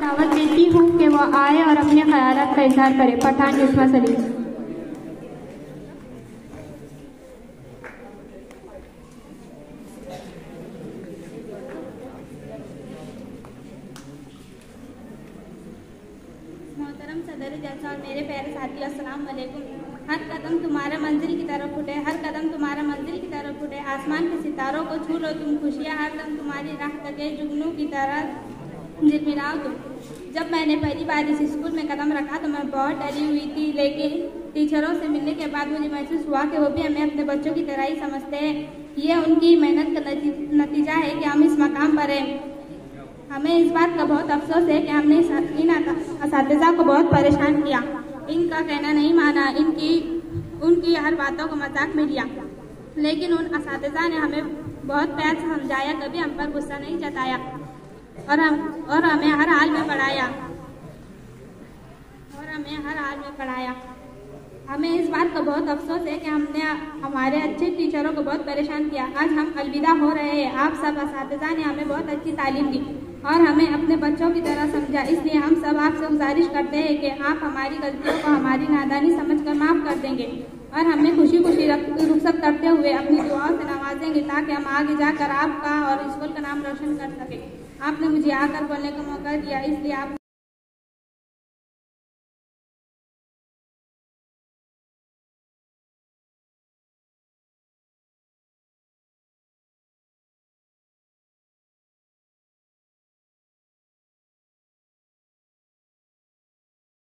दावत देती हूँ कि वो आए और अपने ख्याल का इजहार करे। पठान जिसमा सलीम। मोहतरम सदर मेरे साथी हर कदम तुम्हारा मंजिल की तरफ़ उठे, हर कदम तुम्हारा मंजिल की तरफ़ उठे। आसमान के सितारों को छू लो तुम खुशियाँ, हर दम तुम्हारी राह तके जुगनू की तरह तुम जब मैंने पहली बार इस स्कूल में कदम रखा तो मैं बहुत डरी हुई थी, लेकिन टीचरों से मिलने के बाद मुझे महसूस हुआ कि वो भी हमें अपने बच्चों की तरह ही समझते हैं। ये उनकी मेहनत का नतीजा है कि हम इस मकाम पर हैं। हमें इस बात का बहुत अफसोस है कि हमने इन इस को बहुत परेशान किया। इनका कहना नहीं माना, इनकी, उनकी हर बातों को मज़ाक में लिया। लेकिन उन इस ने हमें बहुत प्यार समझाया, कभी हम पर गुस्सा नहीं जताया। और हम, और हमें हर हाल में पढ़ाया। और हमें हर हाल में पढ़ाया। हमें इस बात का बहुत अफसोस है कि हमने हमारे अच्छे टीचरों को बहुत परेशान किया। आज हम अलविदा हो रहे हैं। आप सब इस ने हमें बहुत अच्छी तालीम दी। और हमें अपने बच्चों की तरह समझा। इसलिए हम सब आपसे गुजारिश करते हैं कि आप हमारी गलतियों को हमारी नादानी समझकर माफ़ कर देंगे। और हमें खुशी खुशी रुखसत करते हुए अपनी दुआओं नवाजेंगे ताकि हम आगे जाकर आपका और स्कूल का नाम रोशन कर सकें। आपने मुझे आकर बोलने का मौका दिया, इसलिए आप